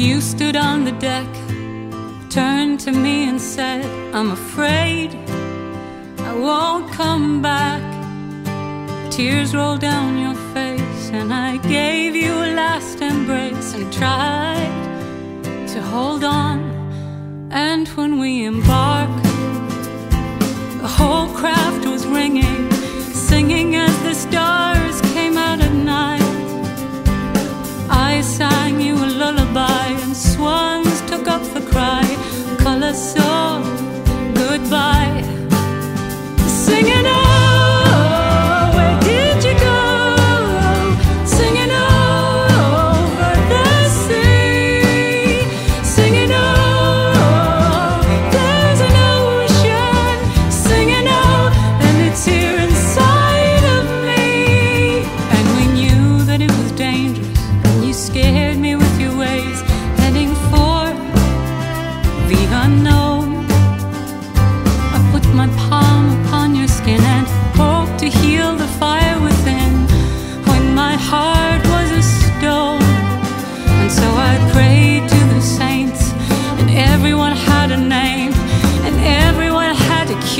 You stood on the deck, turned to me and said, I'm afraid I won't come back. Tears rolled down your face, and I gave you a last embrace and tried to hold on. And when we embarked. coração.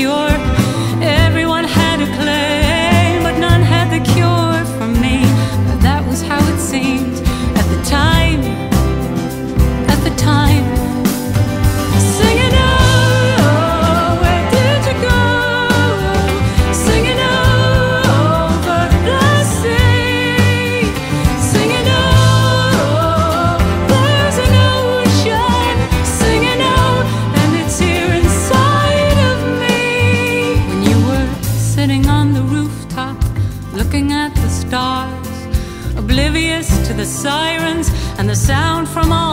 your rooftop, looking at the stars, oblivious to the sirens and the sound from all.